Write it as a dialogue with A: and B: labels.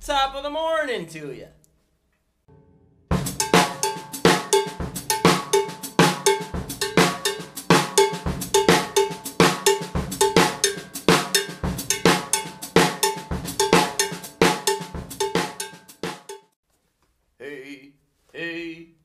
A: Top of the morning to you. Hey, hey.